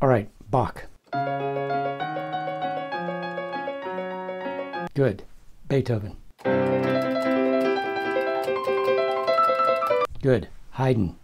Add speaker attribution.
Speaker 1: All right, Bach. Good. Beethoven. Good. Haydn.